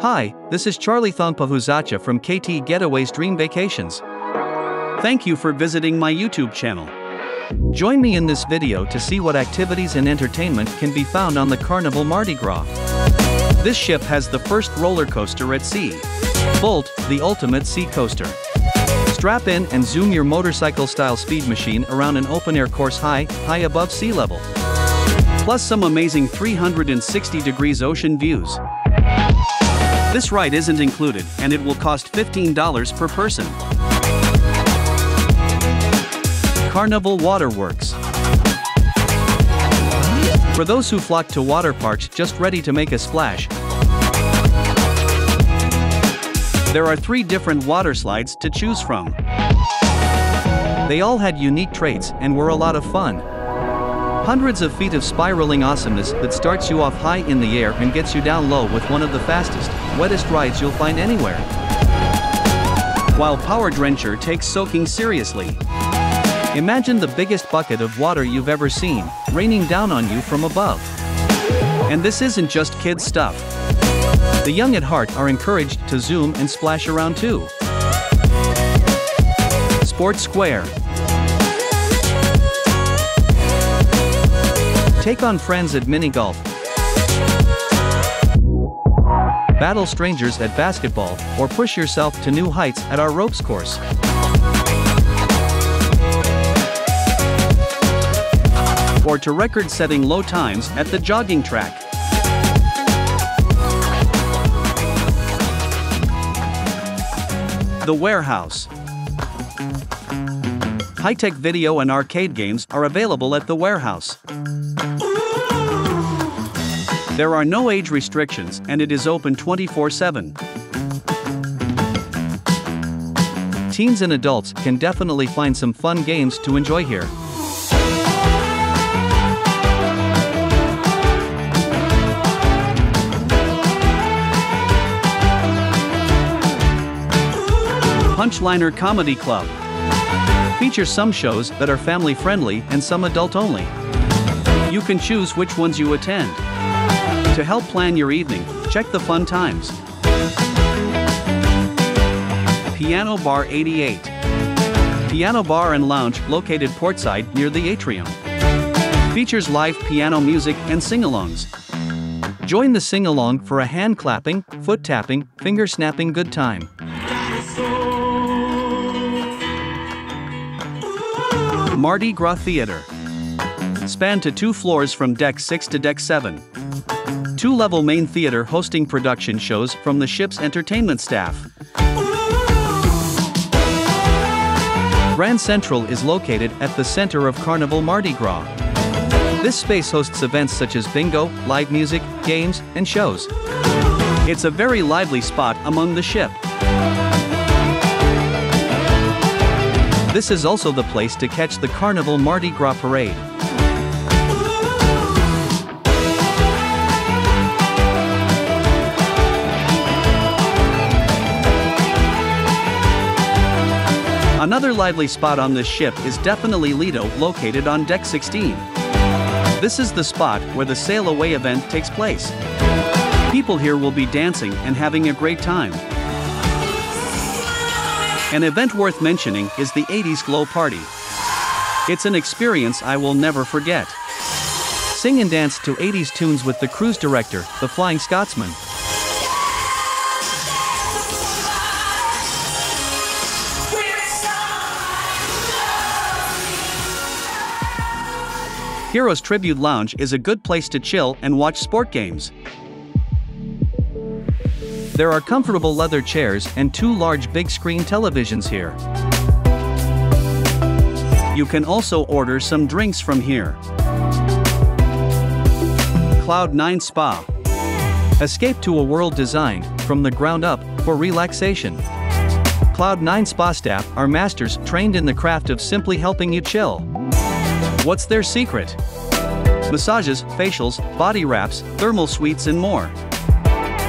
Hi, this is Charlie Thongpahusatcha from KT Getaways Dream Vacations. Thank you for visiting my YouTube channel. Join me in this video to see what activities and entertainment can be found on the Carnival Mardi Gras. This ship has the first roller coaster at sea. Bolt, the ultimate sea coaster. Strap in and zoom your motorcycle-style speed machine around an open-air course high, high above sea level. Plus some amazing 360 degrees ocean views. This ride isn't included, and it will cost $15 per person. Carnival Waterworks. For those who flock to water parks just ready to make a splash, there are three different water slides to choose from. They all had unique traits and were a lot of fun. Hundreds of feet of spiraling awesomeness that starts you off high in the air and gets you down low with one of the fastest, wettest rides you'll find anywhere. While Power Drencher takes soaking seriously. Imagine the biggest bucket of water you've ever seen, raining down on you from above. And this isn't just kids stuff. The young at heart are encouraged to zoom and splash around too. Sports Square. Take on friends at mini golf. Battle strangers at basketball, or push yourself to new heights at our ropes course. Or to record setting low times at the jogging track. The Warehouse. High-tech video and arcade games are available at the warehouse. There are no age restrictions and it is open 24-7. Teens and adults can definitely find some fun games to enjoy here. Punchliner Comedy Club features some shows that are family friendly and some adult only. You can choose which ones you attend. To help plan your evening, check the fun times. Piano Bar 88 Piano Bar and Lounge located portside near the atrium. Features live piano music and sing-alongs. Join the sing-along for a hand clapping, foot tapping, finger snapping good time. Mardi Gras Theater. Span to two floors from Deck 6 to Deck 7. Two level main theater hosting production shows from the ship's entertainment staff. Grand Central is located at the center of Carnival Mardi Gras. This space hosts events such as bingo, live music, games, and shows. It's a very lively spot among the ship. This is also the place to catch the Carnival Mardi Gras parade. Another lively spot on this ship is definitely Lido, located on Deck 16. This is the spot where the Sail Away event takes place. People here will be dancing and having a great time. An event worth mentioning is the 80s Glow Party. It's an experience I will never forget. Sing and dance to 80s tunes with the cruise director, the Flying Scotsman. Heroes Tribute Lounge is a good place to chill and watch sport games. There are comfortable leather chairs and two large big screen televisions here. You can also order some drinks from here. Cloud9 Spa. Escape to a world designed, from the ground up, for relaxation. Cloud9 Spa staff are masters trained in the craft of simply helping you chill. What's their secret? Massages, facials, body wraps, thermal suites, and more.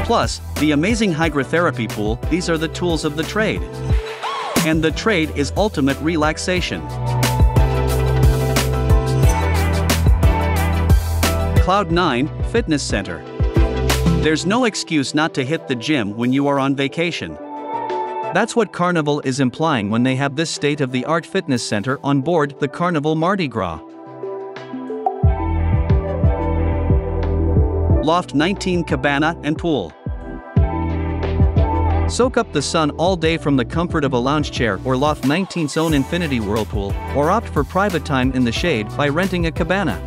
Plus, the amazing hydrotherapy pool, these are the tools of the trade. And the trade is ultimate relaxation. Cloud9 Fitness Center. There's no excuse not to hit the gym when you are on vacation. That's what Carnival is implying when they have this state of the art fitness center on board the Carnival Mardi Gras. Loft 19 Cabana and Pool. Soak up the sun all day from the comfort of a lounge chair or Loft 19's own infinity whirlpool, or opt for private time in the shade by renting a cabana.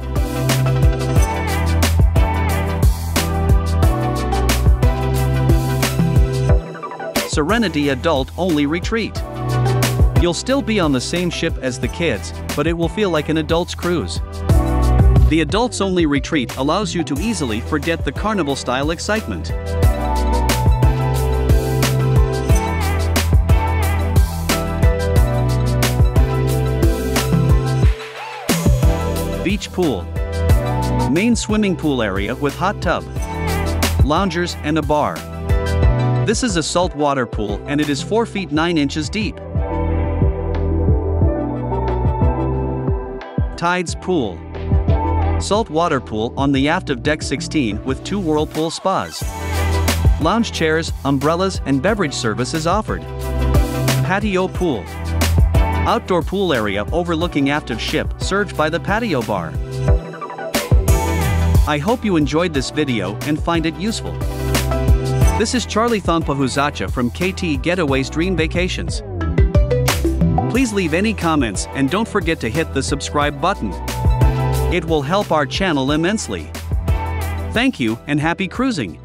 Serenity Adult Only Retreat. You'll still be on the same ship as the kids, but it will feel like an adult's cruise. The adults only retreat allows you to easily forget the carnival style excitement. Beach pool. Main swimming pool area with hot tub, loungers, and a bar. This is a saltwater pool and it is 4 feet 9 inches deep. Tides Pool saltwater pool on the aft of Deck 16 with two whirlpool spas. Lounge chairs, umbrellas, and beverage services offered. Patio pool. Outdoor pool area overlooking aft of ship served by the patio bar. I hope you enjoyed this video and find it useful. This is Charlie Thongpahusatcha from KT Getaways Dream Vacations. Please leave any comments and don't forget to hit the subscribe button. It will help our channel immensely. Thank you and happy cruising!